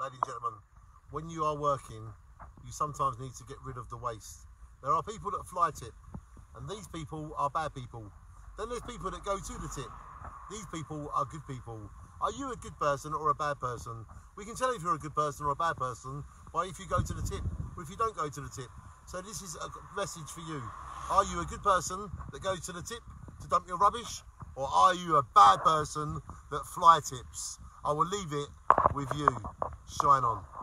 ladies and gentlemen, when you are working, you sometimes need to get rid of the waste. There are people that fly tip, and these people are bad people. Then there's people that go to the tip. These people are good people. Are you a good person or a bad person? We can tell if you're a good person or a bad person by if you go to the tip or if you don't go to the tip. So this is a message for you. Are you a good person that goes to the tip to dump your rubbish? Or are you a bad person that fly tips? I will leave it with you. Shine on.